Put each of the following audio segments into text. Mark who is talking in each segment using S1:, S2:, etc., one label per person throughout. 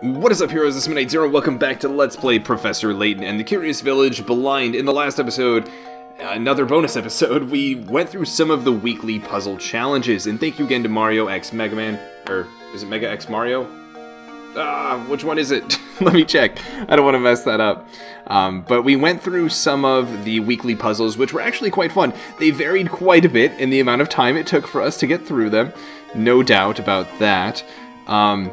S1: What is up, heroes? This is Midnight Zero. Welcome back to Let's Play Professor Layton and the Curious Village Blind. In the last episode, another bonus episode, we went through some of the weekly puzzle challenges. And thank you again to Mario X Mega Man. Or, is it Mega X Mario? Ah, which one is it? Let me check. I don't want to mess that up. Um, but we went through some of the weekly puzzles, which were actually quite fun. They varied quite a bit in the amount of time it took for us to get through them. No doubt about that. Um,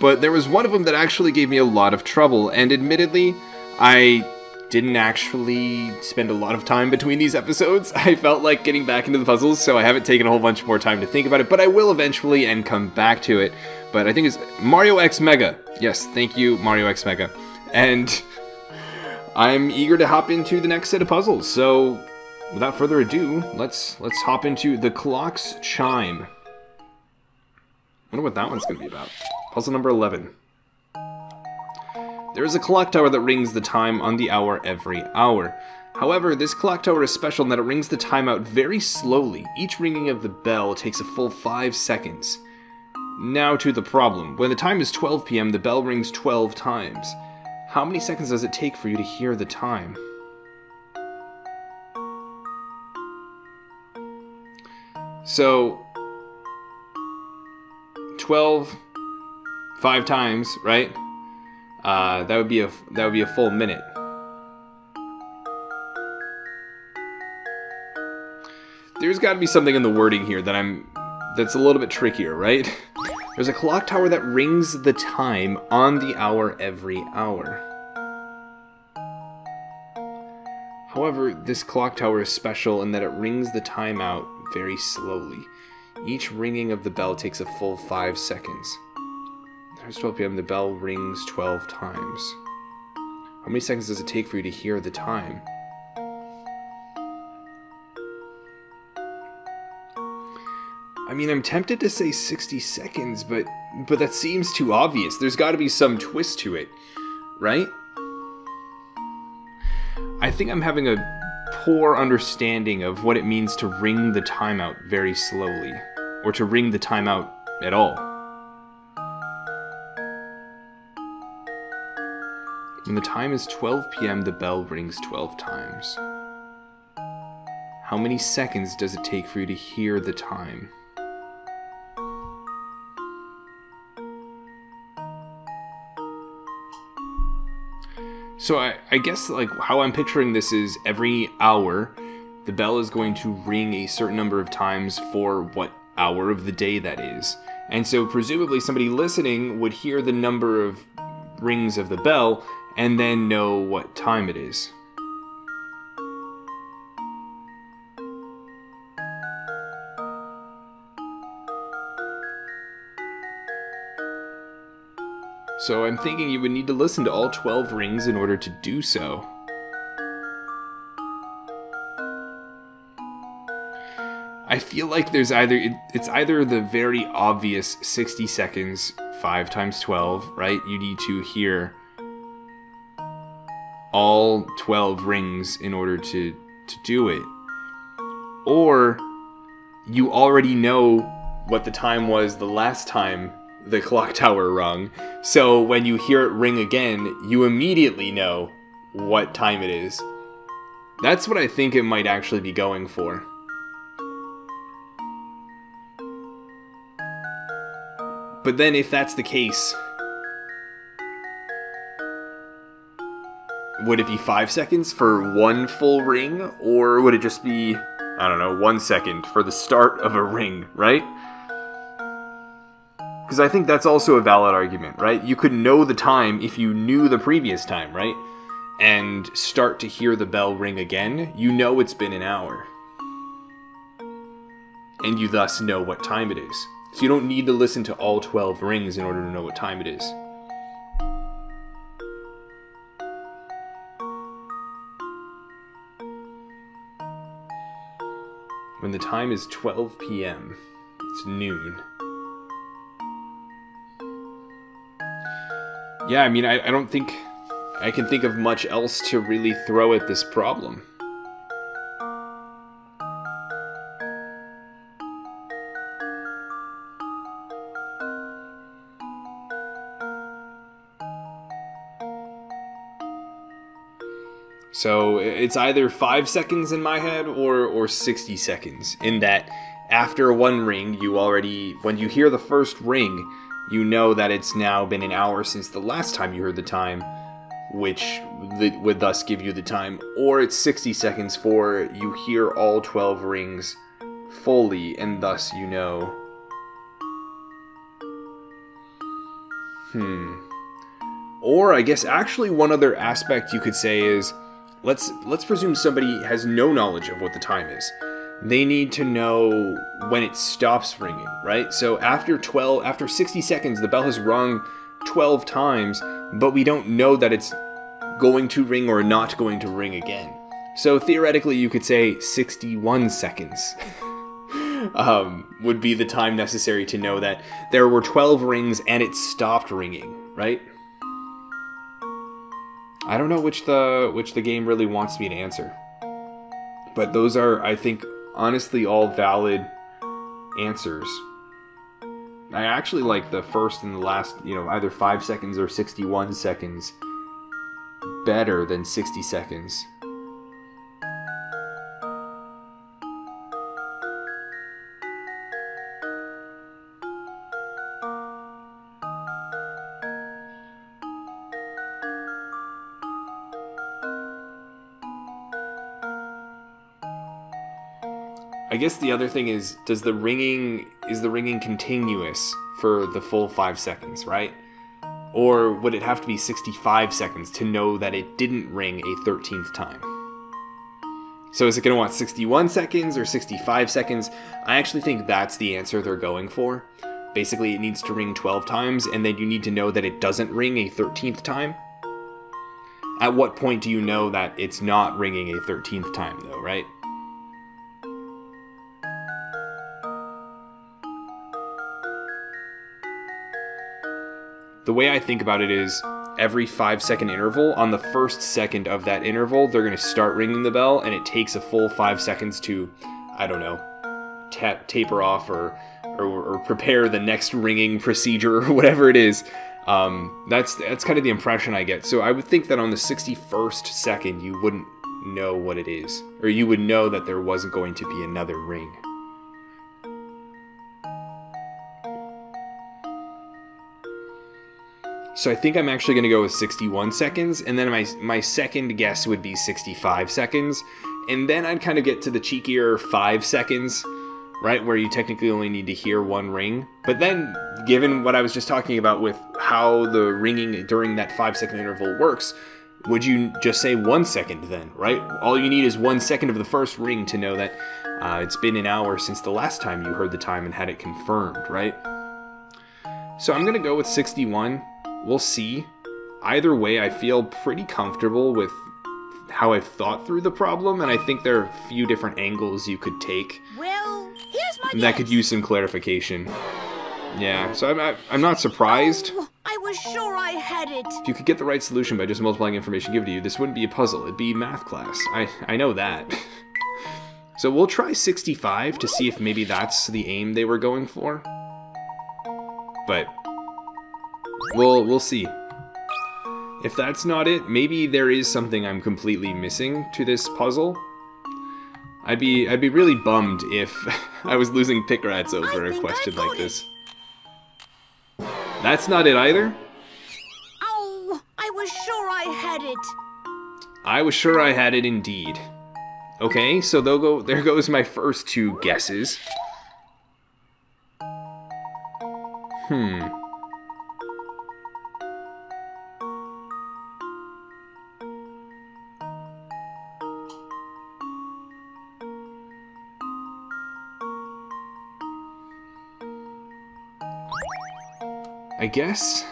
S1: but there was one of them that actually gave me a lot of trouble, and admittedly, I didn't actually spend a lot of time between these episodes. I felt like getting back into the puzzles, so I haven't taken a whole bunch more time to think about it, but I will eventually and come back to it. But I think it's Mario X Mega. Yes, thank you, Mario X Mega. And I'm eager to hop into the next set of puzzles. So, without further ado, let's let's hop into the clock's chime. I wonder what that one's to be about. Puzzle number 11. There is a clock tower that rings the time on the hour every hour. However, this clock tower is special in that it rings the time out very slowly. Each ringing of the bell takes a full 5 seconds. Now to the problem. When the time is 12 p.m., the bell rings 12 times. How many seconds does it take for you to hear the time? So, 12 five times, right? Uh, that would be a that would be a full minute. There's got to be something in the wording here that I'm that's a little bit trickier, right? There's a clock tower that rings the time on the hour every hour. However, this clock tower is special in that it rings the time out very slowly. Each ringing of the bell takes a full 5 seconds. It's 12 p.m. The bell rings 12 times. How many seconds does it take for you to hear the time? I mean, I'm tempted to say 60 seconds, but but that seems too obvious. There's got to be some twist to it, right? I think I'm having a poor understanding of what it means to ring the timeout very slowly, or to ring the timeout at all. When the time is 12 p.m., the bell rings 12 times. How many seconds does it take for you to hear the time? So I, I guess like how I'm picturing this is every hour the bell is going to ring a certain number of times for what hour of the day that is. And so presumably somebody listening would hear the number of rings of the bell and then know what time it is. So I'm thinking you would need to listen to all 12 rings in order to do so. I feel like there's either it's either the very obvious 60 seconds 5 times 12, right? You need to hear all 12 rings in order to to do it. Or you already know what the time was the last time the clock tower rung. So when you hear it ring again, you immediately know what time it is. That's what I think it might actually be going for. But then if that's the case, would it be five seconds for one full ring? Or would it just be, I don't know, one second for the start of a ring, right? Because I think that's also a valid argument, right? You could know the time if you knew the previous time, right? And start to hear the bell ring again, you know it's been an hour. And you thus know what time it is. So you don't need to listen to all 12 rings in order to know what time it is. When the time is 12 p.m., it's noon. Yeah, I mean, I, I don't think I can think of much else to really throw at this problem. So it's either five seconds in my head or or sixty seconds. In that, after one ring, you already when you hear the first ring, you know that it's now been an hour since the last time you heard the time, which would thus give you the time. Or it's sixty seconds for you hear all twelve rings fully, and thus you know. Hmm. Or I guess actually one other aspect you could say is let's let's presume somebody has no knowledge of what the time is. They need to know when it stops ringing, right? So after 12 after 60 seconds the bell has rung 12 times, but we don't know that it's going to ring or not going to ring again. So theoretically you could say 61 seconds. um, would be the time necessary to know that there were 12 rings and it stopped ringing, right? I don't know which the which the game really wants me to answer. But those are I think honestly all valid answers. I actually like the first and the last, you know, either 5 seconds or 61 seconds better than 60 seconds. Guess the other thing is, does the ringing is the ringing continuous for the full five seconds, right? Or would it have to be 65 seconds to know that it didn't ring a 13th time? So is it going to want 61 seconds or 65 seconds? I actually think that's the answer they're going for. Basically, it needs to ring 12 times, and then you need to know that it doesn't ring a 13th time. At what point do you know that it's not ringing a 13th time, though, right? The way I think about it is every five second interval, on the first second of that interval, they're going to start ringing the bell, and it takes a full five seconds to, I don't know, ta- taper off or, or, or prepare the next ringing procedure or whatever it is. Um, that's that's kind of the impression I get. So I would think that on the 61st second, you wouldn't know what it is, or you would know that there wasn't going to be another ring. So I think I'm actually going to go with 61 seconds, and then my my second guess would be 65 seconds, and then I'd kind of get to the cheekier five seconds, right, where you technically only need to hear one ring. But then, given what I was just talking about with how the ringing during that five second interval works, would you just say one second then, right? All you need is one second of the first ring to know that uh, it's been an hour since the last time you heard the time and had it confirmed, right? So I'm gonna go with 61 we'll see. Either way, I feel pretty comfortable with how I've thought through the problem, and I think there are a few different angles you could take.
S2: Well, here's my
S1: That could use some clarification. Yeah, so I'm, I'm not surprised.
S2: Oh, I was sure I had it.
S1: If you could get the right solution by just multiplying information given to you, this wouldn't be a puzzle, it'd be math class. I, I know that. so we'll try 65 to see if maybe that's the aim they were going for. But We'll we'll see. If that's not it, maybe there is something I'm completely missing to this puzzle. I'd be I'd be really bummed if I was losing picarats over a question like this. That's not it either.
S2: Oh, I was sure I had it.
S1: I was sure I had it indeed. Okay, so they'll go there goes my first two guesses. Hmm. I guess.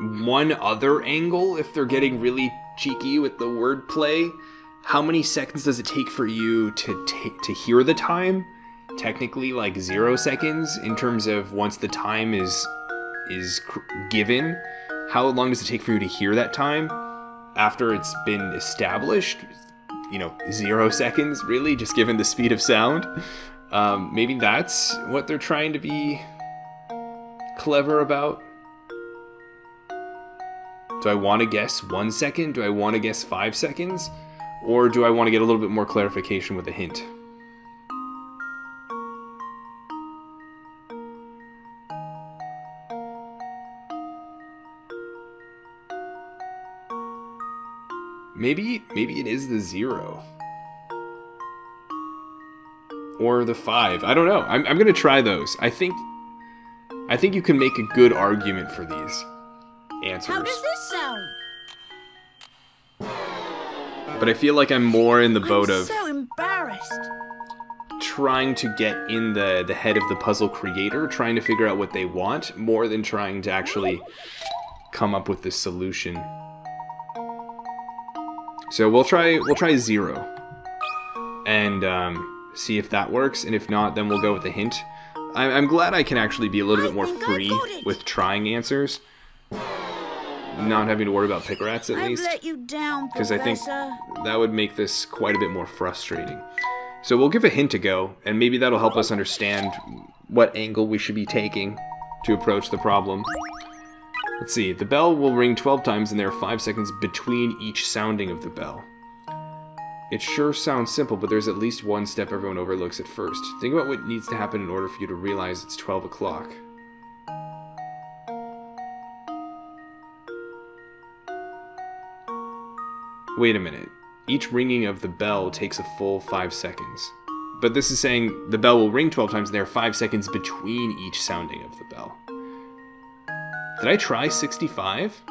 S1: One other angle, if they're getting really cheeky with the wordplay, how many seconds does it take for you to to hear the time? Technically, like zero seconds in terms of once the time is is given. How long does it take for you to hear that time after it's been established? You know, zero seconds, really, just given the speed of sound. Um, maybe that's what they're trying to be clever about. Do I want to guess one second? Do I want to guess five seconds? Or do I want to get a little bit more clarification with a hint? Maybe, maybe it is the zero. Or the five. I don't know. I'm, I'm gonna try those. I think, I think you can make a good argument for these answers.
S2: How does this sound?
S1: But I feel like I'm more in the boat
S2: I'm
S1: of
S2: so embarrassed.
S1: trying to get in the the head of the puzzle creator, trying to figure out what they want, more than trying to actually come up with the solution. So we'll try we'll try zero, and um, see if that works. And if not, then we'll go with a hint. I'm, I'm glad I can actually be a little bit more free with trying answers, not having to worry about picarats at least
S2: let you down,
S1: because I think that would make this quite a bit more frustrating. So we'll give a hint a go, and maybe that'll help us understand what angle we should be taking to approach the problem. Let's see, the bell will ring 12 times and there are 5 seconds between each sounding of the bell. It sure sounds simple, but there's at least one step everyone overlooks at first. Think about what needs to happen in order for you to realize it's 12 o'clock. Wait a minute. Each ringing of the bell takes a full 5 seconds. But this is saying the bell will ring 12 times and there are 5 seconds between each sounding of the bell. Did I try 65?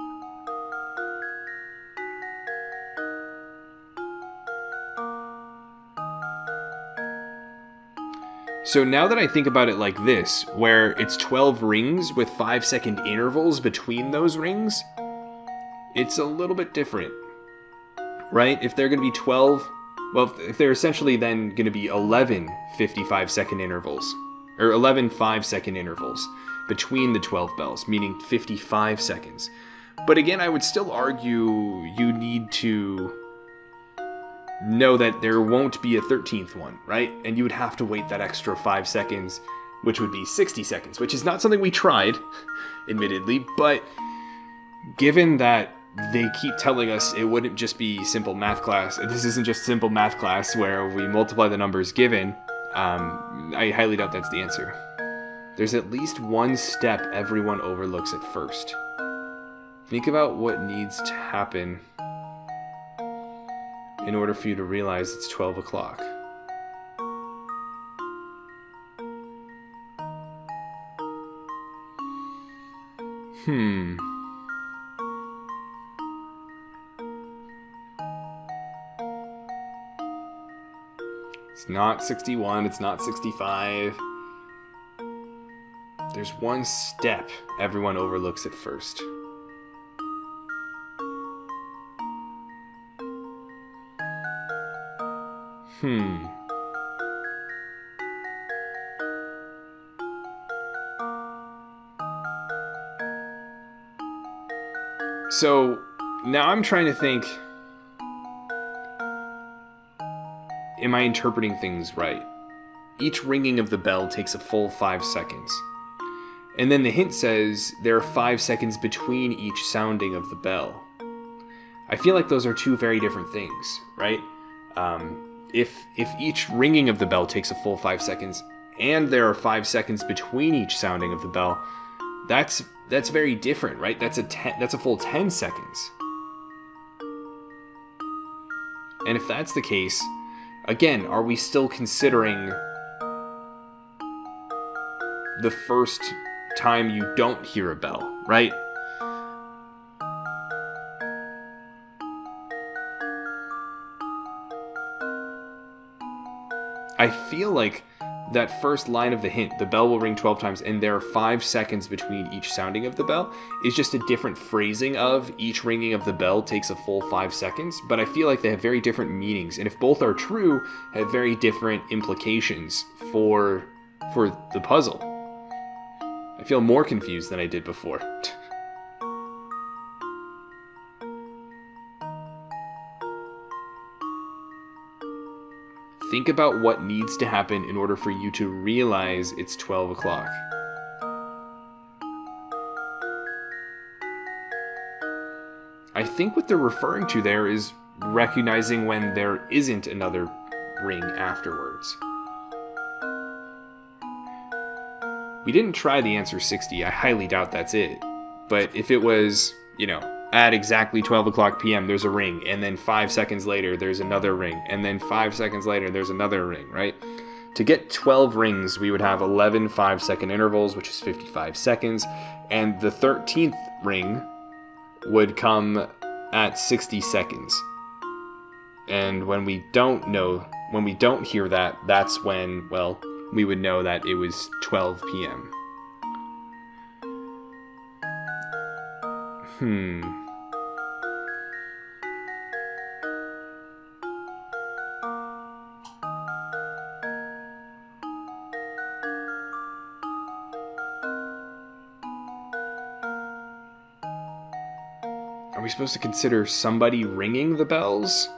S1: So now that I think about it like this, where it's 12 rings with 5 second intervals between those rings, it's a little bit different. Right? If they're going to be 12, well, if- they're essentially then going to be 11 55 second intervals, or 11 5 second intervals between the 12 bells, meaning 55 seconds. But again, I would still argue you need to know that there won't be a 13th one, right? And you would have to wait that extra 5 seconds, which would be 60 seconds, which is not something we tried, admittedly, but given that they keep telling us it wouldn't just be simple math class, this isn't just simple math class where we multiply the numbers given, um, I highly doubt that's the answer. There's at least one step everyone overlooks at first. Think about what needs to happen in order for you to realize it's 12 o'clock. Hmm. It's not 61, it's not 65. There's one step everyone overlooks at first. Hmm. So now I'm trying to think Am I interpreting things right? Each ringing of the bell takes a full five seconds. And then the hint says there are five seconds between each sounding of the bell. I feel like those are two very different things, right? Um, if if each ringing of the bell takes a full five seconds, and there are five seconds between each sounding of the bell, that's that's very different, right? That's a ten, that's a full ten seconds. And if that's the case, again, are we still considering the first time you don't hear a bell, right? I feel like that first line of the hint, the bell will ring 12 times and there are 5 seconds between each sounding of the bell, is just a different phrasing of each ringing of the bell takes a full 5 seconds, but I feel like they have very different meanings and if both are true, have very different implications for for the puzzle. I feel more confused than I did before. Think about what needs to happen in order for you to realize it's 12 o'clock. I think what they're referring to there is recognizing when there isn't another ring afterwards. We didn't try the answer 60. I highly doubt that's it. But if it was, you know, at exactly 12 o'clock p.m., there's a ring, and then five seconds later, there's another ring, and then five seconds later, there's another ring, right? To get 12 rings, we would have 11 five second intervals, which is 55 seconds, and the 13th ring would come at 60 seconds. And when we don't know, when we don't hear that, that's when, well, we would know that it was 12 p.m. Hmm. We supposed to consider somebody ringing the bells?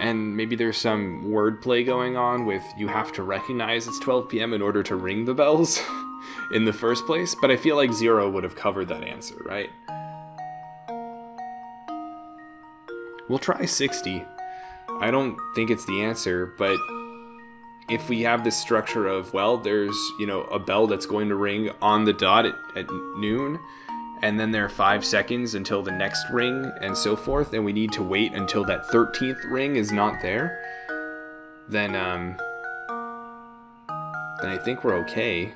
S1: And maybe there's some wordplay going on with you have to recognize it's 12 p.m. in order to ring the bells in the first place, but I feel like Zero would have covered that answer, right? We'll try 60. I don't think it's the answer, but if we have this structure of, well, there's, you know, a bell that's going to ring on the dot at, at noon, and then there are five seconds until the next ring and so forth, and we need to wait until that 13th ring is not there, then, um, then I think we're okay.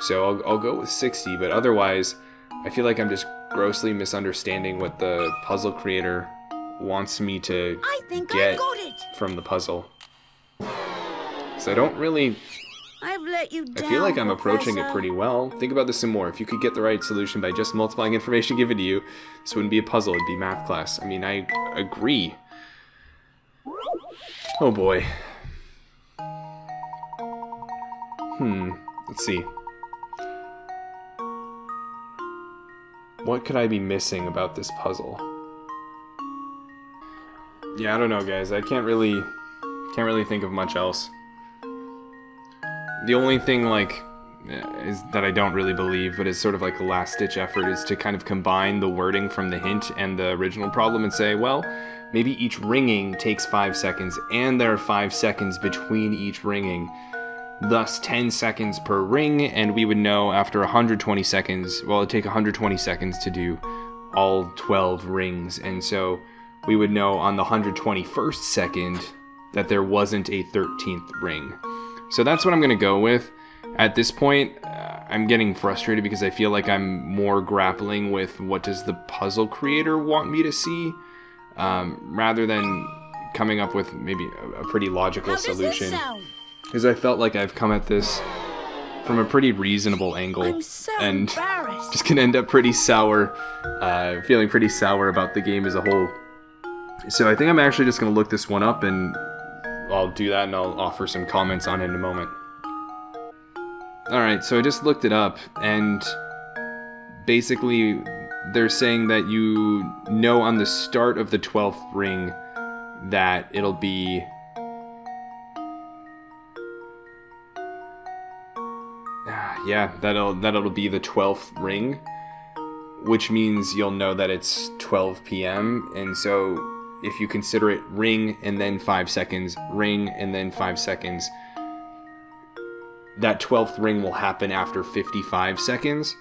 S1: So I'll, I'll go with 60, but otherwise, I feel like I'm just grossly misunderstanding what the puzzle creator wants me to
S2: I think I
S1: get from the puzzle. So I don't really
S2: let you
S1: I feel like I'm approaching it pretty well. Think about this some more. If you could get the right solution by just multiplying information given to you, this wouldn't be a puzzle, it'd be math class. I mean, I agree. Oh boy. Hmm. Let's see. What could I be missing about this puzzle? Yeah, I don't know, guys. I can't really can't really think of much else. The only thing like eh, is that I don't really believe, but is sort of like a last ditch effort, is to kind of combine the wording from the hint and the original problem and say, well, maybe each ringing takes five seconds, and there are five seconds between each ringing, thus 10 seconds per ring, and we would know after 120 seconds, well, it'd take 120 seconds to do all 12 rings, and so we would know on the 121st second that there wasn't a 13th ring. So that's what I'm going to go with. At this point, uh, I'm getting frustrated because I feel like I'm more grappling with what does the puzzle creator want me to see, um, rather than coming up with maybe a, a pretty logical
S2: How does this
S1: solution. Because I felt like I've come at this from a pretty reasonable angle,
S2: so
S1: and just gonna end up pretty sour, uh, feeling pretty sour about the game as a whole. So I think I'm actually just gonna look this one up, and I'll do that, and I'll offer some comments on it in a moment. All right, so I just looked it up, and basically they're saying that you know on the start of the 12th ring that it'll be Ah, yeah, that'll that'll be the 12th ring, which means you'll know that it's 12 p.m. And so if you consider it ring and then 5 seconds, ring and then 5 seconds, that 12th ring will happen after 55 seconds.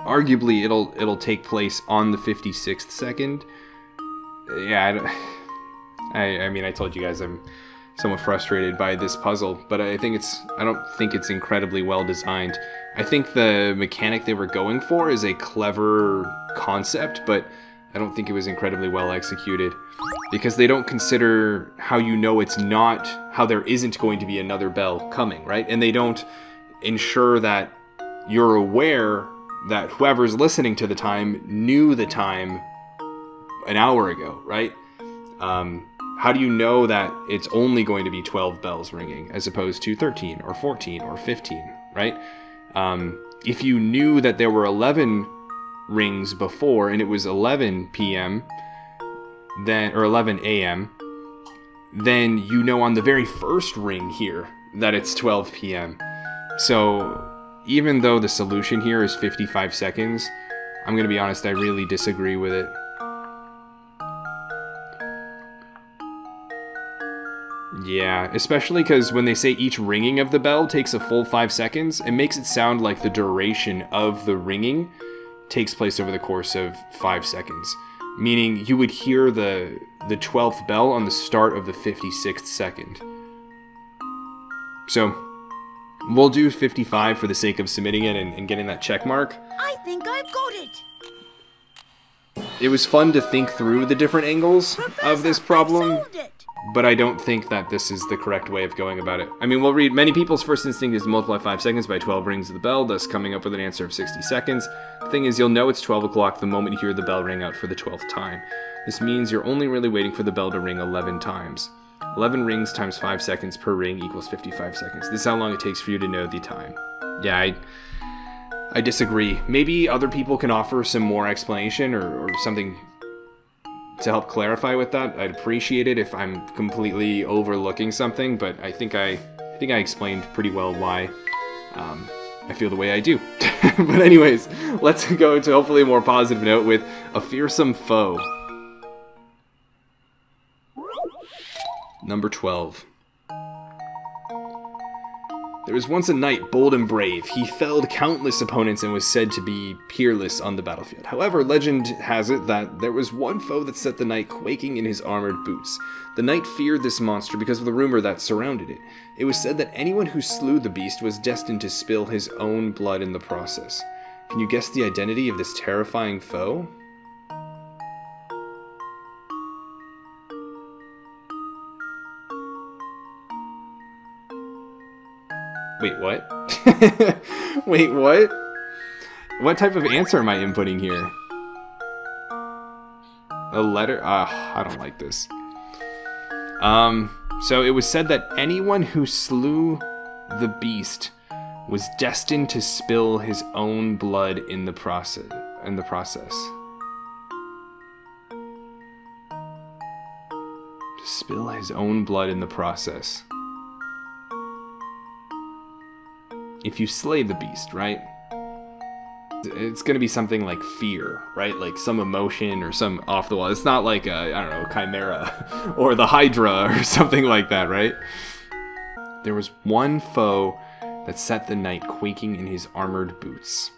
S1: Arguably it'll it'll take place on the 56th second. Yeah, I, I I mean I told you guys I'm somewhat frustrated by this puzzle, but I think it's I don't think it's incredibly well designed. I think the mechanic they were going for is a clever concept, but I don't think it was incredibly well executed because they don't consider how you know it's not how there isn't going to be another bell coming, right? And they don't ensure that you're aware that whoever's listening to the time knew the time an hour ago, right? Um, how do you know that it's only going to be 12 bells ringing as opposed to 13 or 14 or 15, right? Um, if you knew that there were 11 rings before and it was 11 p.m., then or 11 a.m., then you know on the very first ring here that it's 12 p.m. So even though the solution here is 55 seconds, I'm gonna be honest, I really disagree with it. Yeah, especially because when they say each ringing of the bell takes a full five seconds, it makes it sound like the duration of the ringing takes place over the course of five seconds. Meaning you would hear the the 12th bell on the start of the 56th second. So, we'll do 55 for the sake of submitting it and, and getting that check mark.
S2: I think I've got it.
S1: It was fun to think through the different angles of this
S2: Professor,
S1: problem. But I don't think that this is the correct way of going about it. I mean, we'll read many people's first instinct is to multiply 5 seconds by 12 rings of the bell, thus coming up with an answer of 60 seconds. The thing is, you'll know it's 12 o'clock the moment you hear the bell ring out for the 12th time. This means you're only really waiting for the bell to ring 11 times. 11 rings times 5 seconds per ring equals 55 seconds. This is how long it takes for you to know the time. Yeah, I, I disagree. Maybe other people can offer some more explanation or, or something to help clarify with that. I'd appreciate it if I'm completely overlooking something, but I think I, I think I explained pretty well why um, I feel the way I do. but anyways, let's go to hopefully a more positive note with a fearsome foe. Number 12. There was once a knight bold and brave. He felled countless opponents and was said to be peerless on the battlefield. However, legend has it that there was one foe that set the knight quaking in his armored boots. The knight feared this monster because of the rumor that surrounded it. It was said that anyone who slew the beast was destined to spill his own blood in the process. Can you guess the identity of this terrifying foe? Wait, what? Wait, what? What type of answer am I inputting here? A letter? Ah, I don't like this. Um, so it was said that anyone who slew the beast was destined to spill his own blood in the process. In the process. To spill his own blood in the process. If you slay the beast, right? It's gonna be something like fear, right? Like some emotion or some off the wall. It's not like I don't know, chimera or the Hydra or something like that, right? There was one foe that set the knight quaking in his armored boots.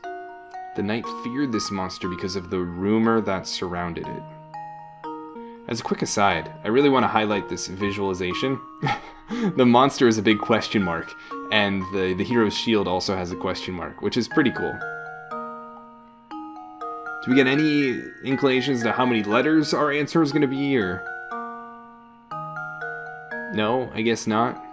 S1: The knight feared this monster because of the rumor that surrounded it. As a quick aside, I really want to highlight this visualization. the monster is a big question mark, and the, the hero's shield also has a question mark, which is pretty cool. Do we get any inclinations to how many letters our answer is going to be, or... No, I guess not.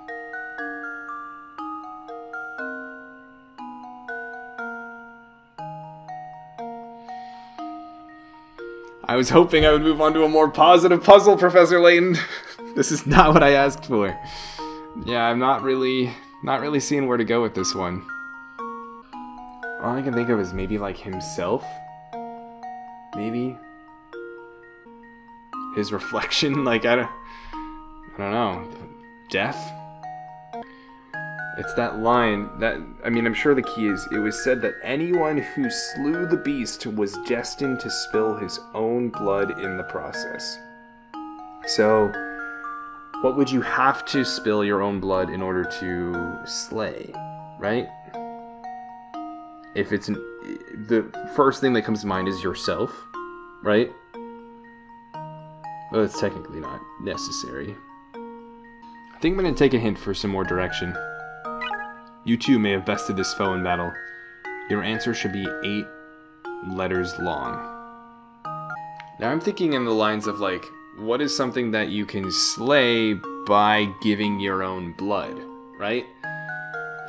S1: I was hoping I would move on to a more positive puzzle, Professor Layton. this is not what I asked for. Yeah, I'm not really, not really seeing where to go with this one. All I can think of is maybe like himself. Maybe his reflection. Like I don't, I don't know. Death. It's that line that I mean I'm sure the key is it was said that anyone who slew the beast was destined to spill his own blood in the process. So what would you have to spill your own blood in order to slay, right? If it's an, the first thing that comes to mind is yourself, right? Well, it's technically not necessary. I think I'm going to take a hint for some more direction. You too may have bested this foe in battle. Your answer should be eight letters long. Now I'm thinking in the lines of like, what is something that you can slay by giving your own blood, right?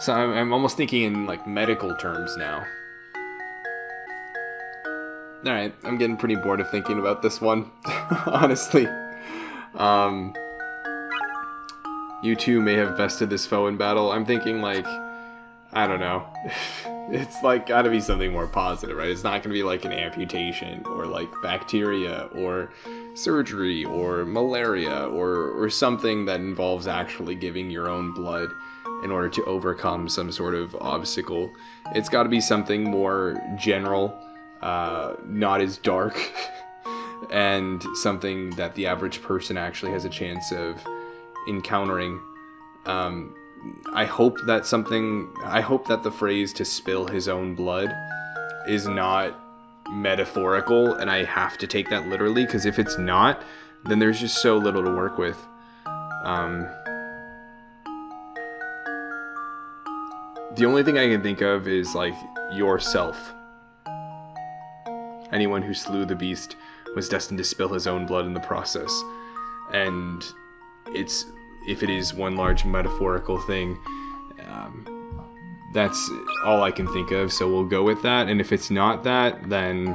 S1: So I'm, I'm almost thinking in like medical terms now. Alright, I'm getting pretty bored of thinking about this one, honestly. Um, you too may have bested this foe in battle. I'm thinking like, I don't know. it's like gotta be something more positive, right? It's not gonna be like an amputation or like bacteria or surgery or malaria or, or something that involves actually giving your own blood in order to overcome some sort of obstacle. It's gotta be something more general uh, not as dark, and something that the average person actually has a chance of encountering. Um, I hope that something. I hope that the phrase "to spill his own blood" is not metaphorical, and I have to take that literally because if it's not, then there's just so little to work with. Um, the only thing I can think of is like yourself. Anyone who slew the beast was destined to spill his own blood in the process. And it's if it is one large metaphorical thing, um, that's all I can think of. So we'll go with that. And if it's not that, then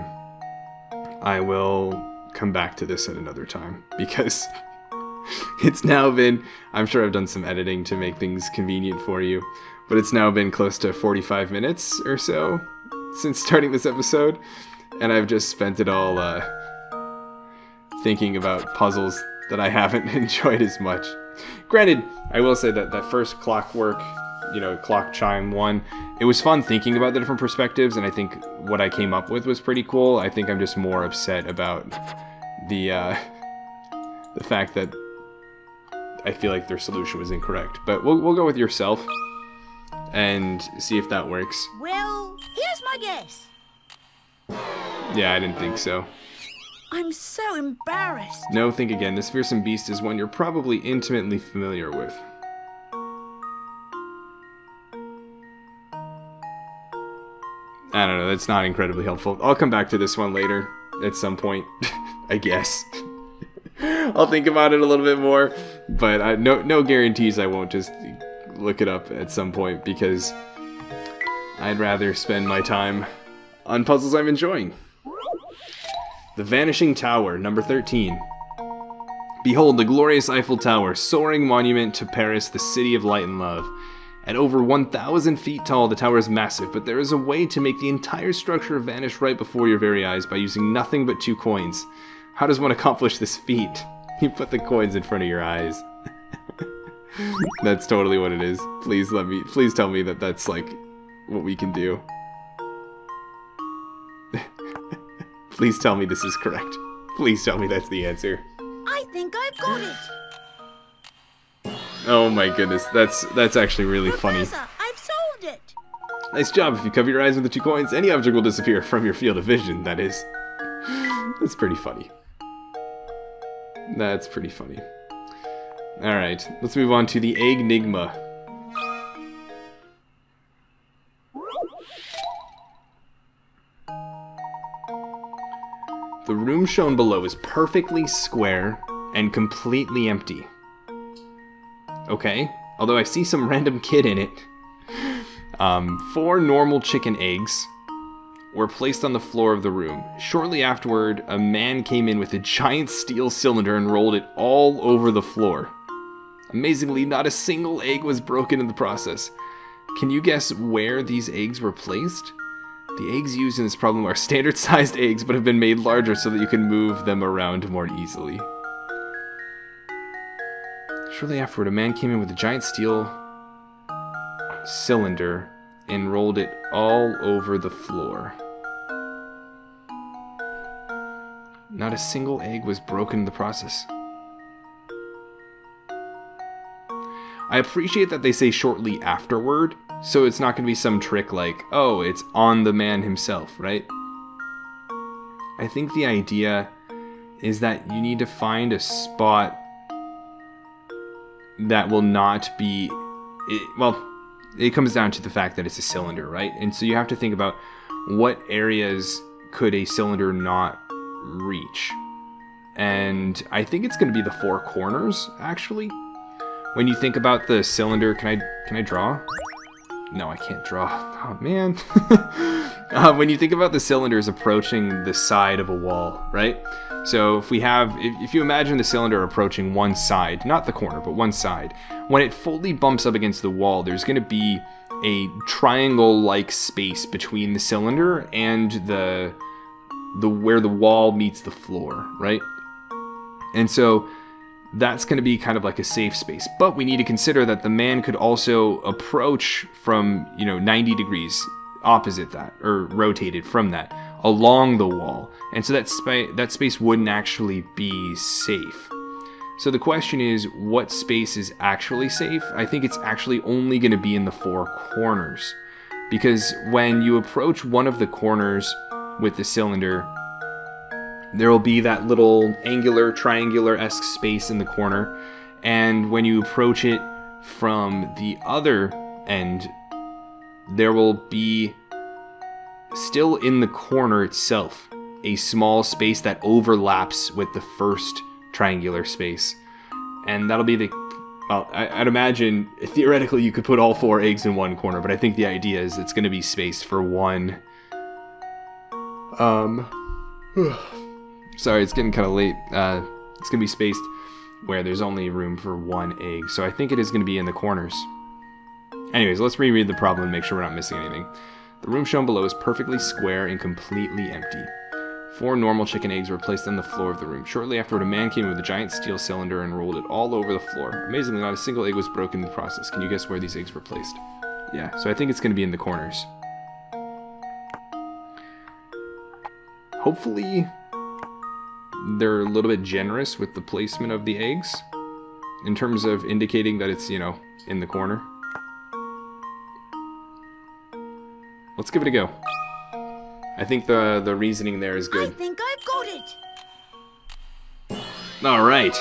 S1: I will come back to this at another time because it's now been. I'm sure I've done some editing to make things convenient for you, but it's now been close to 45 minutes or so since starting this episode, and I've just spent it all uh, thinking about puzzles that I haven't enjoyed as much. Granted, I will say that that first clockwork, you know, clock chime one, it was fun thinking about the different perspectives, and I think what I came up with was pretty cool. I think I'm just more upset about the uh, the fact that I feel like their solution was incorrect. But we'll we'll go with yourself and see if that works.
S2: Well, here's my guess.
S1: Yeah, I didn't think so.
S2: I'm so embarrassed.
S1: No, think again. This fearsome beast is one you're probably intimately familiar with. I don't know, that's not incredibly helpful. I'll come back to this one later at some point, I guess. I'll think about it a little bit more, but I, no no guarantees I won't just look it up at some point because I'd rather spend my time on puzzles I'm enjoying. The Vanishing Tower, number 13. Behold the glorious Eiffel Tower, soaring monument to Paris, the city of light and love. At over 1,000 feet tall, the tower is massive, but there is a way to make the entire structure vanish right before your very eyes by using nothing but two coins. How does one accomplish this feat? You put the coins in front of your eyes. that's totally what it is. Please let me, please tell me that that's like what we can do. Please tell me this is correct. Please tell me that's the answer.
S2: I think I've got it.
S1: Oh my goodness, that's that's actually really funny.
S2: I've solved it.
S1: Nice job. If you cover your eyes with the two coins, any object will disappear from your field of vision. That is, that's pretty funny. That's pretty funny. All right, let's move on to the Enigma. The room shown below is perfectly square and completely empty. Okay, although I see some random kid in it. Um, four normal chicken eggs were placed on the floor of the room. Shortly afterward, a man came in with a giant steel cylinder and rolled it all over the floor. Amazingly, not a single egg was broken in the process. Can you guess where these eggs were placed? The eggs used in this problem are standard sized eggs but have been made larger so that you can move them around more easily. Shortly afterward, a man came in with a giant steel cylinder and rolled it all over the floor. Not a single egg was broken in the process. I appreciate that they say shortly afterward, so it's not going to be some trick like, oh, it's on the man himself, right? I think the idea is that you need to find a spot that will not be it, well it comes down to the fact that it's a cylinder right? And so you have to think about what areas could a cylinder not reach. And i think it's going to be the four corners actually. When you think about the cylinder can i can i draw no i can't draw. Oh man. Uh, when you think about the cylinders approaching the side of a wall right? So if we have, if, you imagine the cylinder approaching one side, not the corner, but one side, when it fully bumps up against the wall, there's going to be a triangle-like space between the cylinder and the the where the wall meets the floor, right? And so that's going to be kind of like a safe space. But we need to consider that the man could also approach from, you know, 90 degrees opposite that or rotated from that along the wall, and so that spa- that space wouldn't actually be safe. So the question is, what space is actually safe? I think it's actually only going to be in the four corners, because when you approach one of the corners with the cylinder, there will be that little angular, triangular esque space in the corner, and when you approach it from the other end, there will be still in the corner itself a small space that overlaps with the first triangular space. And that'll be the. Well, I, would imagine theoretically you could put all four eggs in one corner, but I think the idea is it's going to be spaced for one. Um. sorry, it's getting kind of late. Uh, it's going to be spaced where there's only room for one egg. So I think it is going to be in the corners. Anyways, let's reread the problem and make sure we're not missing anything. The room shown below is perfectly square and completely empty. Four normal chicken eggs were placed on the floor of the room. Shortly afterward, a man came with a giant steel cylinder and rolled it all over the floor. Amazingly, not a single egg was broken in the process. Can you guess where these eggs were placed? Yeah, so I think it's going to be in the corners. Hopefully, they're a little bit generous with the placement of the eggs in terms of indicating that it's, you know, in the corner. Let's give it a go. I think the the reasoning there is good.
S2: I think I've got it.
S1: All right.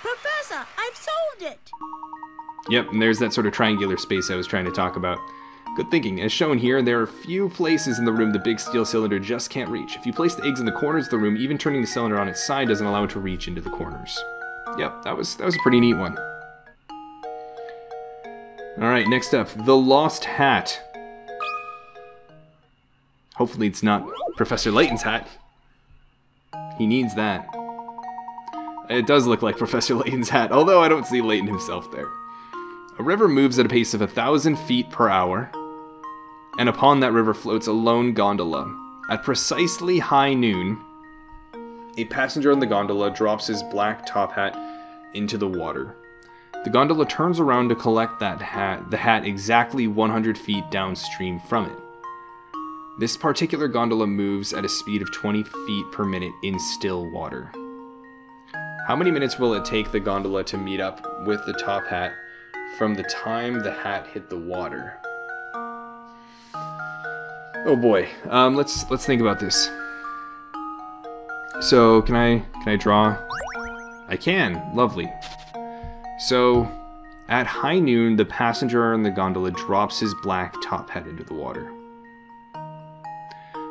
S2: Professor, I've solved it.
S1: Yep, and there's that sort of triangular space I was trying to talk about. Good thinking. As shown here, there are few places in the room the big steel cylinder just can't reach. If you place the eggs in the corners of the room, even turning the cylinder on its side doesn't allow it to reach into the corners. Yep, that was that was a pretty neat one. All right, next up, the lost hat. Hopefully it's not Professor Layton's hat. He needs that. It does look like Professor Layton's hat, although I don't see Layton himself there. A river moves at a pace of a thousand feet per hour, and upon that river floats a lone gondola. At precisely high noon, a passenger on the gondola drops his black top hat into the water. The gondola turns around to collect that hat, the hat exactly 100 feet downstream from it. This particular gondola moves at a speed of 20 feet per minute in still water. How many minutes will it take the gondola to meet up with the top hat from the time the hat hit the water? Oh boy, um, let's let's think about this. So can I can I draw? I can. Lovely. So at high noon, the passenger in the gondola drops his black top hat into the water.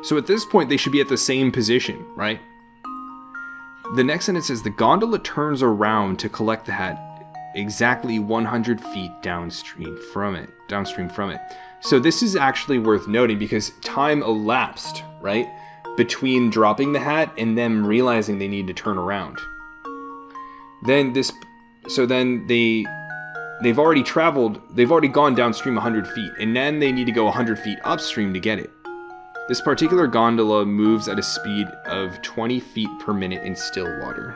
S1: So at this point, they should be at the same position, right? The next sentence says the gondola turns around to collect the hat exactly 100 feet downstream from it. Downstream from it. So this is actually worth noting because time elapsed, right, between dropping the hat and them realizing they need to turn around. Then this, so then they, they've already traveled, they've already gone downstream 100 feet, and then they need to go 100 feet upstream to get it. This particular gondola moves at a speed of 20 feet per minute in still water.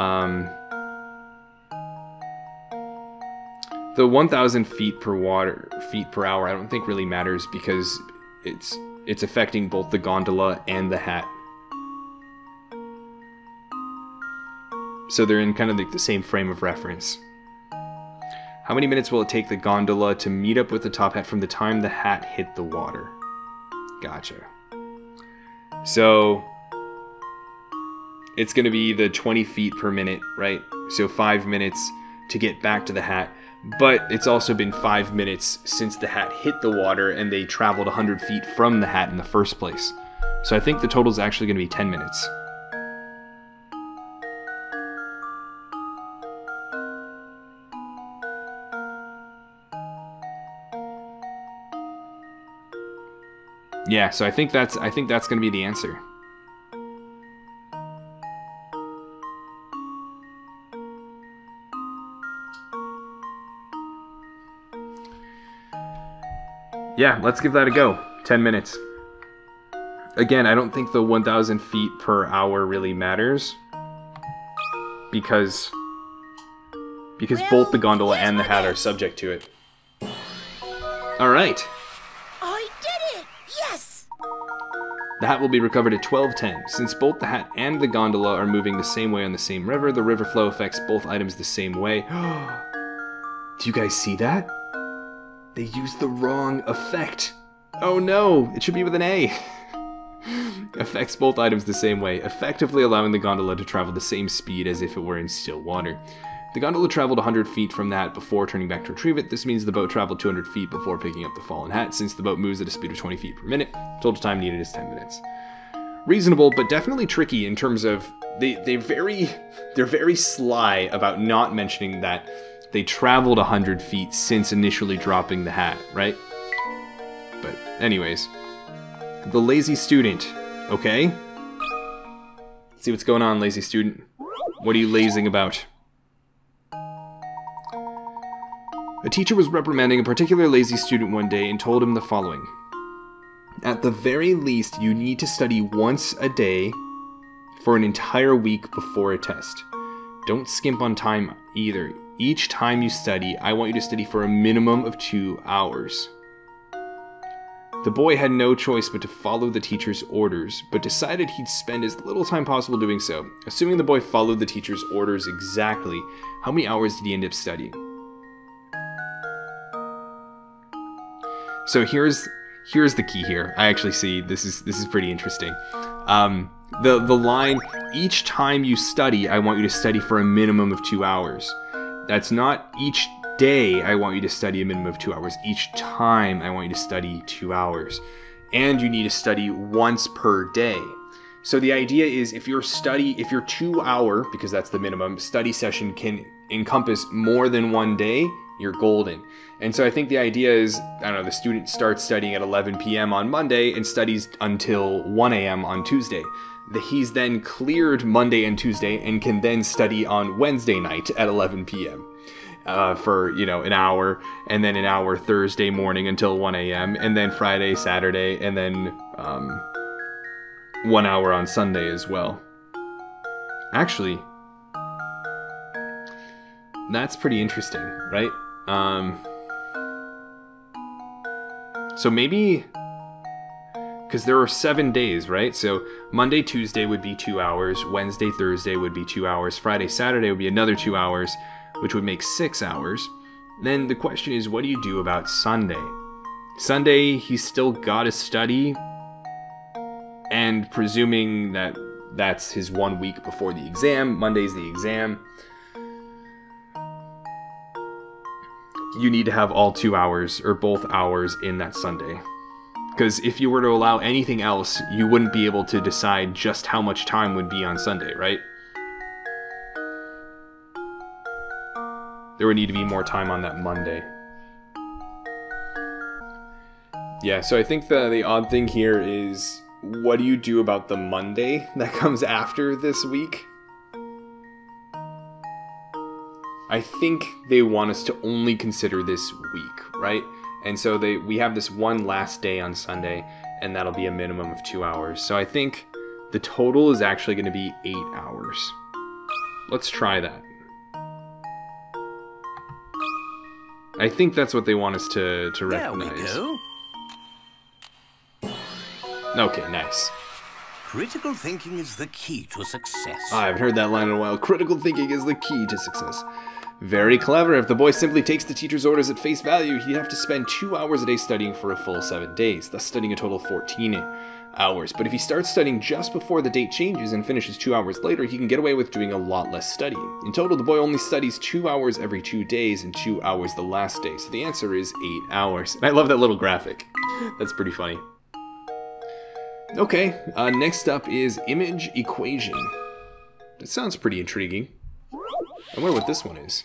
S1: Um, the 1,000 feet per water feet per hour, I don't think really matters because it's it's affecting both the gondola and the hat. So they're in kind of like the same frame of reference. How many minutes will it take the gondola to meet up with the top hat from the time the hat hit the water? Gotcha. So it's going to be the 20 feet per minute, right? So five minutes to get back to the hat. But it's also been five minutes since the hat hit the water and they traveled 100 feet from the hat in the first place. So I think the total is actually going to be 10 minutes. Yeah, so I think that's I think that's going to be the answer. Yeah, let's give that a go. 10 minutes. Again, I don't think the 1,000 feet per hour really matters. Because... Because both the gondola and the hat are subject to it. Alright.
S2: I did it! Yes!
S1: The hat will be recovered at 1210. Since both the hat and the gondola are moving the same way on the same river, the river flow affects both items the same way. Do you guys see that? They used the wrong effect. Oh no, it should be with an A. affects both items the same way, effectively allowing the gondola to travel the same speed as if it were in still water. The gondola traveled 100 feet from that before turning back to retrieve it. This means the boat traveled 200 feet before picking up the fallen hat, since the boat moves at a speed of 20 feet per minute. Total time needed is 10 minutes. Reasonable, but definitely tricky in terms of they they very they're very sly about not mentioning that they traveled 100 feet since initially dropping the hat, right? But anyways, the lazy student, okay? Let's see what's going on, lazy student. What are you lazing about? A teacher was reprimanding a particular lazy student one day and told him the following At the very least, you need to study once a day for an entire week before a test. Don't skimp on time either. Each time you study, I want you to study for a minimum of two hours. The boy had no choice but to follow the teacher's orders, but decided he'd spend as little time possible doing so. Assuming the boy followed the teacher's orders exactly, how many hours did he end up studying? So here's here's the key here. I actually see this is this is pretty interesting. Um, the the line each time you study, I want you to study for a minimum of two hours. That's not each day I want you to study a minimum of two hours. Each time I want you to study two hours, and you need to study once per day. So the idea is if your study, if your two hour, because that's the minimum, study session can encompass more than one day, you're golden. And so I think the idea is, I don't know, the student starts studying at 11 p.m. on Monday and studies until 1 a.m. on Tuesday. He's then cleared Monday and Tuesday and can then study on Wednesday night at 11 p.m. Uh, for you know an hour, and then an hour Thursday morning until 1 a.m., and then Friday, Saturday, and then um, one hour on Sunday as well. Actually, that's pretty interesting, right? Um, so maybe because there are seven days, right? So Monday, Tuesday would be two hours, Wednesday, Thursday would be two hours, Friday, Saturday would be another two hours, which would make six hours. Then the question is, what do you do about Sunday? Sunday, he's still got to study, and presuming that that's his one week before the exam, Monday's the exam. You need to have all two hours or both hours in that Sunday. Because if you were to allow anything else, you wouldn't be able to decide just how much time would be on Sunday, right? There would need to be more time on that Monday. Yeah, so I think the the odd thing here is what do you do about the Monday that comes after this week? I think they want us to only consider this week, right? And so they we have this one last day on Sunday, and that'll be a minimum of two hours. So I think the total is actually going to be eight hours. Let's try that. I think that's what they want us to, to recognize.
S3: There we go.
S1: Okay, nice.
S3: Critical thinking is the key to success.
S1: Ah, I haven't heard that line in a while. Critical thinking is the key to success. Very clever. If the boy simply takes the teacher's orders at face value, he'd have to spend two hours a day studying for a full seven days, thus studying a total of 14 hours. But if he starts studying just before the date changes and finishes two hours later, he can get away with doing a lot less studying. In total, the boy only studies two hours every two days and two hours the last day. So the answer is eight hours. And I love that little graphic. That's pretty funny. Okay, uh, next up is image equation. That sounds pretty intriguing. I wonder what this one is.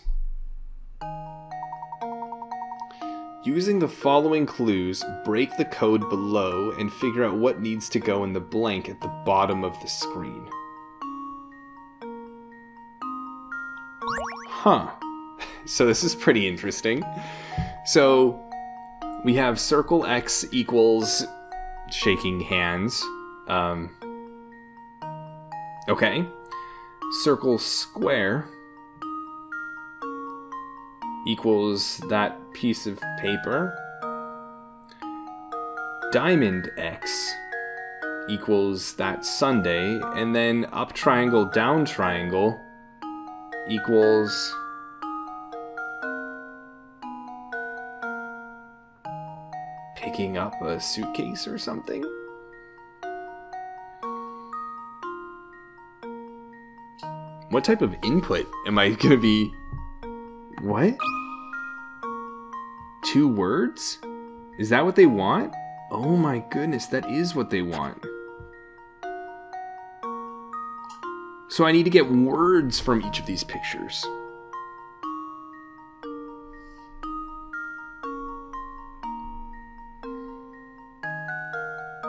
S1: Using the following clues, break the code below and figure out what needs to go in the blank at the bottom of the screen. Huh. So this is pretty interesting. So we have circle X equals shaking hands. Um, okay. Circle square equals that piece of paper. Diamond X equals that sundae, and then up triangle, down triangle equals. picking up a suitcase or something? What type of input am I gonna be. What? Two words? Is that what they want? Oh my goodness, that is what they want. So I need to get words from each of these pictures.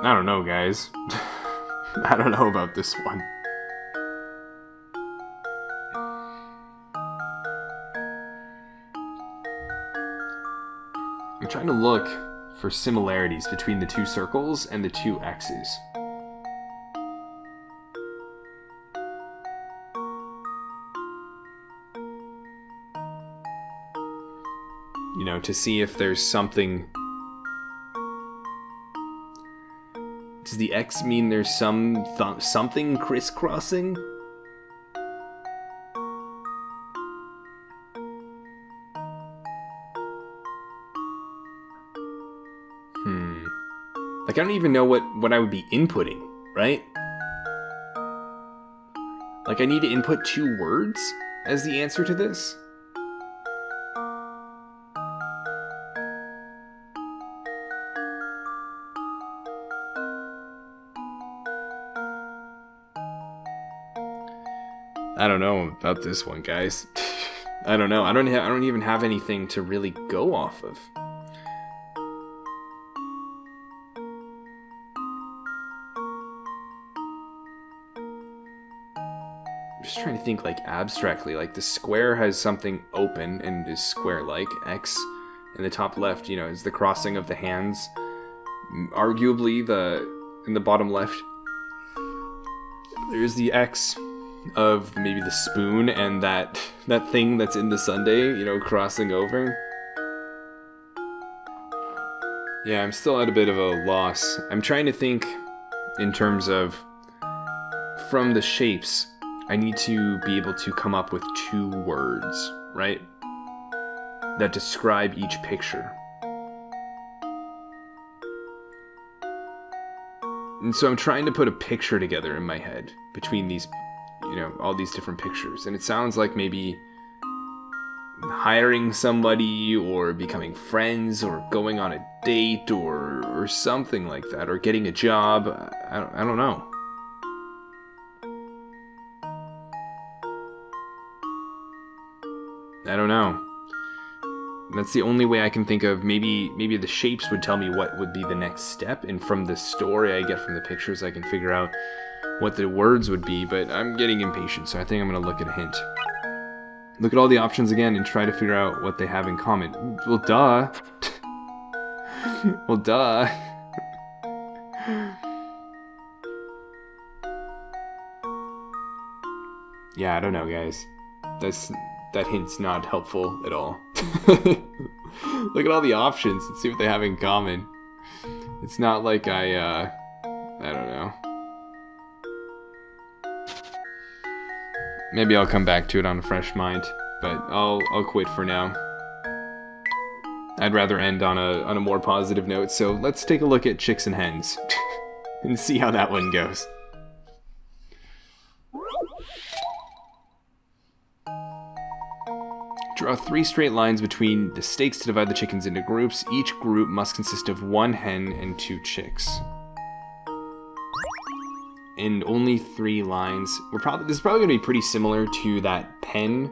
S1: I don't know, guys. I don't know about this one. To look for similarities between the two circles and the two X's. You know, to see if there's something. Does the X mean there's some th- something crisscrossing? Like I don't even know what what I would be inputting, right? Like I need to input two words as the answer to this? I don't know about this one, guys. I don't know. I don't. I don't even have anything to really go off of. Think like abstractly. Like the square has something open and is square-like. X in the top left, you know, is the crossing of the hands. Arguably, the in the bottom left, there's the X of maybe the spoon and that that thing that's in the sundae, you know, crossing over. Yeah, I'm still at a bit of a loss. I'm trying to think in terms of from the shapes, I need to be able to come up with two words, right? That describe each picture. And so I'm trying to put a picture together in my head between these you know all these different pictures and it sounds like maybe hiring somebody or becoming friends or going on a date or or something like that or getting a job i I don't know i don't know that's the only way i can think of maybe maybe the shapes would tell me what would be the next step and from the story i get from the pictures i can figure out what the words would be, but I'm getting impatient, so I think I'm going to look at a hint. Look at all the options again and try to figure out what they have in common. Well, duh. well, duh. yeah, I don't know, guys. That's that hint's not helpful at all. Look at all the options and see what they have in common. It's not like I, uh, I don't know. Maybe I'll come back to it on a fresh mind, but I'll I'll quit for now. I'd rather end on a on a more positive note, so let's take a look at chicks and hens and see how that one goes. Draw three straight lines between the stakes to divide the chickens into groups. Each group must consist of one hen and two chicks and only three lines. We're probably this is probably gonna be pretty similar to that pen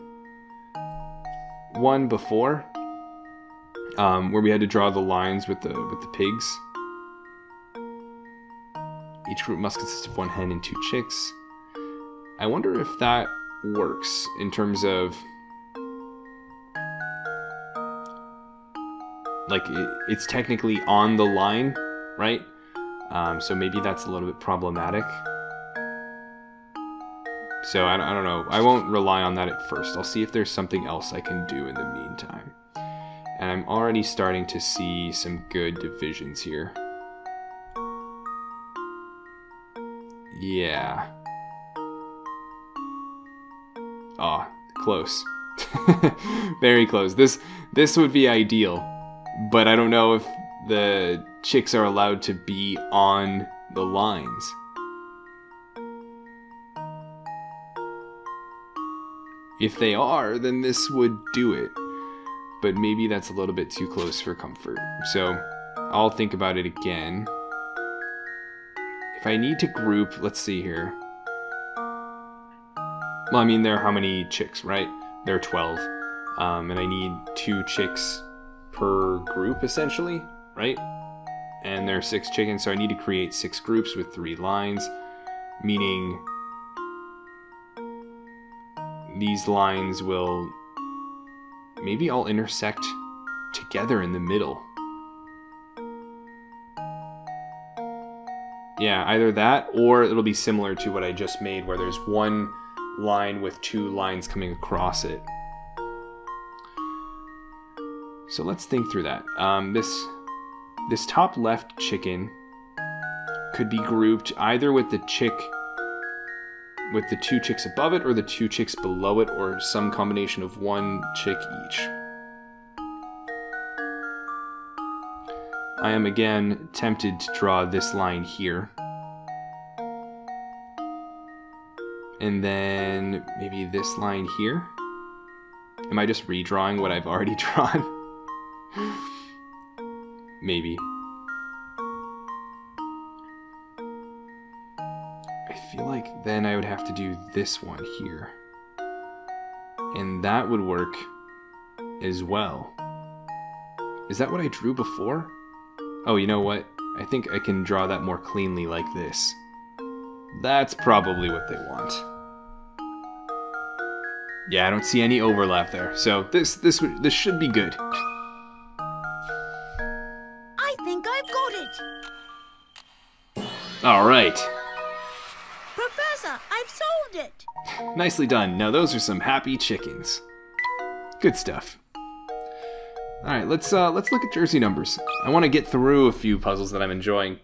S1: one before, um, where we had to draw the lines with the with the pigs. Each group must consist of one hen and two chicks. I wonder if that works in terms of like it, it's technically on the line, right? Um, so maybe that's a little bit problematic. So I, I don't know. I won't rely on that at first. I'll see if there's something else I can do in the meantime. And I'm already starting to see some good divisions here. Yeah. Ah, oh, close. Very close. This this would be ideal, but I don't know if the chicks are allowed to be on the lines. If they are, then this would do it. But maybe that's a little bit too close for comfort. So I'll think about it again. If I need to group, let's see here. Well, I mean, there are how many chicks, right? There are 12. Um, and I need two chicks per group, essentially, right? And there are six chickens, so I need to create six groups with three lines, meaning these lines will maybe all intersect together in the middle. Yeah, either that or it'll be similar to what I just made where there's one line with two lines coming across it. So let's think through that. Um, this this top left chicken could be grouped either with the chick with the two chicks above it or the two chicks below it or some combination of one chick each. I am again tempted to draw this line here. And then maybe this line here. Am I just redrawing what I've already drawn? Maybe. I feel like then I would have to do this one here. And that would work as well. Is that what I drew before? Oh, you know what? I think I can draw that more cleanly like this. That's probably what they want. Yeah, I don't see any overlap there. So this this this should be good. All right.
S2: Professor, I've solved it.
S1: Nicely done. Now those are some happy chickens. Good stuff. All right, let's uh, let's look at jersey numbers. I want to get through a few puzzles that I'm enjoying.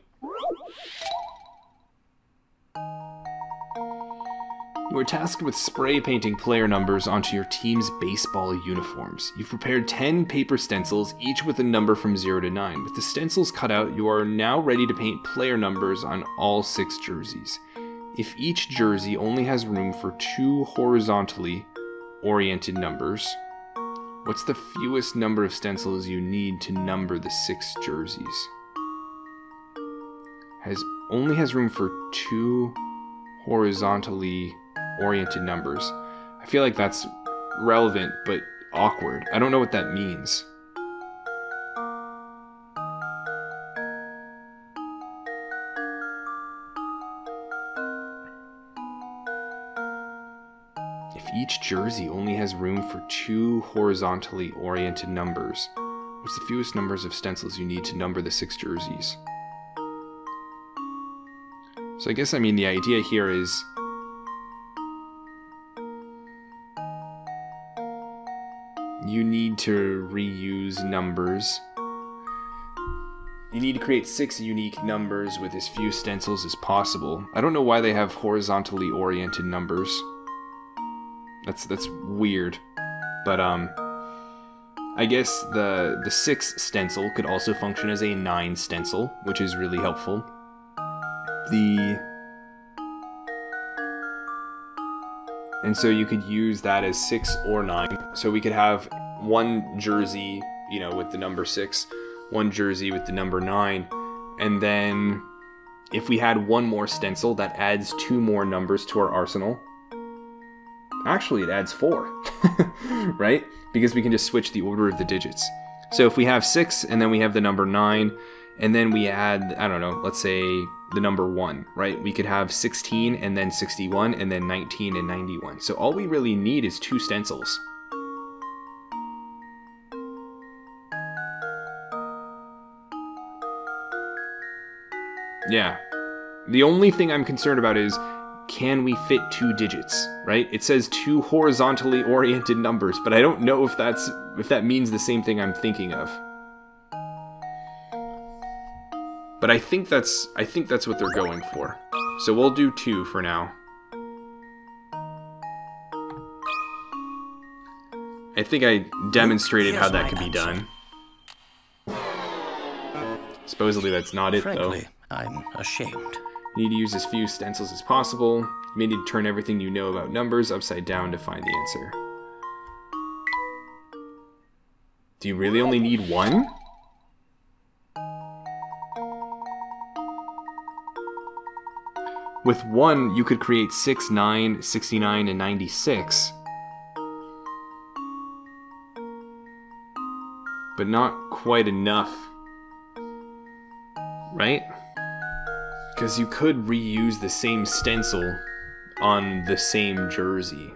S1: You are tasked with spray painting player numbers onto your team's baseball uniforms. You've prepared 10 paper stencils, each with a number from 0 to 9. With the stencils cut out, you are now ready to paint player numbers on all six jerseys. If each jersey only has room for two horizontally oriented numbers, what's the fewest number of stencils you need to number the six jerseys? Has only has room for two horizontally oriented numbers. I feel like that's relevant but awkward. I don't know what that means. If each jersey only has room for two horizontally oriented numbers. What's the fewest numbers of stencils you need to number the six jerseys? So I guess, I mean, the idea here is you need to reuse numbers. You need to create six unique numbers with as few stencils as possible. I don't know why they have horizontally oriented numbers. That's that's weird. But um I guess the the 6 stencil could also function as a 9 stencil, which is really helpful. The And so you could use that as 6 or 9. So we could have one jersey, you know, with the number 6, one jersey with the number 9, and then if we had one more stencil, that adds two more numbers to our arsenal. Actually, it adds four, right? Because we can just switch the order of the digits. So if we have six and then we have the number nine, and then we add, I don't know, let's say the number one, right? We could have 16 and then 61 and then 19 and 91. So all we really need is two stencils. Yeah. The only thing I'm concerned about is can we fit two digits, right? It says two horizontally oriented numbers, but I don't know if that's if that means the same thing I'm thinking of. But I think that's I think that's what they're going for. So we'll do two for now. I think I demonstrated how that could be done. Supposedly that's not it,
S3: Frankly,
S1: though.
S3: I'm ashamed.
S1: You need to use as few stencils as possible. You may need to turn everything you know about numbers upside down to find the answer. Do you really only need one? With one, you could create 6, 9, 69, and 96. But not quite enough. Right? Because you could reuse the same stencil on the same jersey.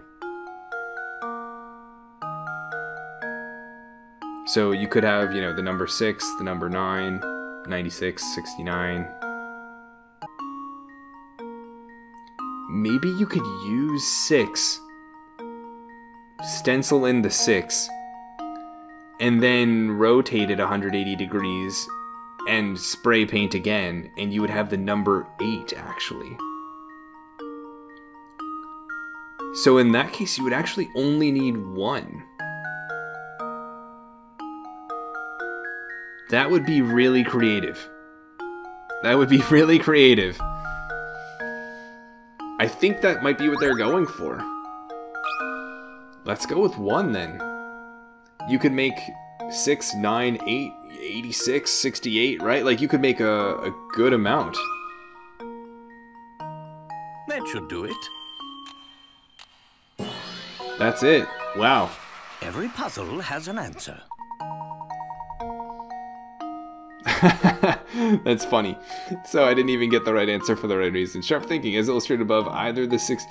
S1: So you could have, you know, the number 6, the number 9, 96, 69. Maybe you could use 6. Stencil in the 6. And then rotate it 180 degrees and spray paint again, and you would have the number 8 actually. So in that case, you would actually only need one. That would be really creative. That would be really creative. I think that might be what they're going for. Let's go with one then. You could make 6, 9, 8, 86, 68, right? Like you could make a, a good amount.
S3: That should do it.
S1: That's it. Wow.
S3: Every puzzle has an answer.
S1: That's funny. So I didn't even get the right answer for the right reason. Sharp thinking, as illustrated above, either the six.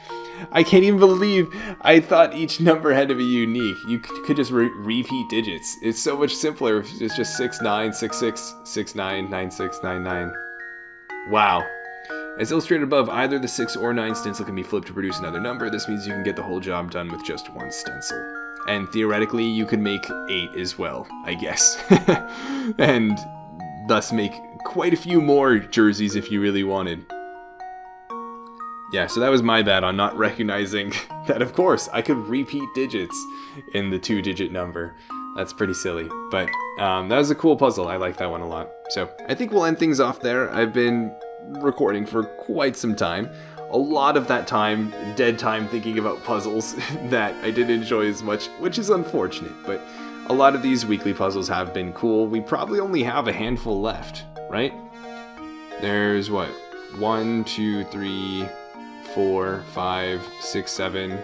S1: I can't even believe I thought each number had to be unique. You could just re repeat digits. It's so much simpler if it's just 6, 9, 6, 6, 6, 9, 9, 6, 9, 9. Wow. As illustrated above, either the 6 or 9 stencil can be flipped to produce another number. This means you can get the whole job done with just one stencil. And theoretically, you could make 8 as well, I guess. and thus make quite a few more jerseys if you really wanted. Yeah, so that was my bad on not recognizing that, of course, I could repeat digits in the two digit number. That's pretty silly, but um, that was a cool puzzle. I like that one a lot. So I think we'll end things off there. I've been recording for quite some time. A lot of that time, dead time, thinking about puzzles that I didn't enjoy as much, which is unfortunate, but a lot of these weekly puzzles have been cool. We probably only have a handful left, right? There's what? One, two, three, four, five, six, seven.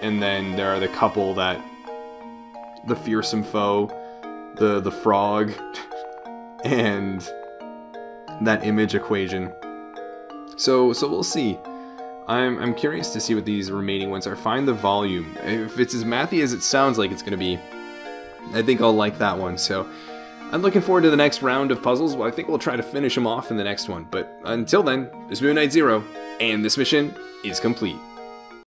S1: And then there are the couple that the fearsome foe, the the frog, and that image equation. So so we'll see. I'm I'm curious to see what these remaining ones are. Find the volume. If it's as mathy as it sounds like it's gonna be, I think I'll like that one. So I'm looking forward to the next round of puzzles. Well, I think we'll try to finish them off in the next one. But until then, this is MidniteZer0, and this mission is complete.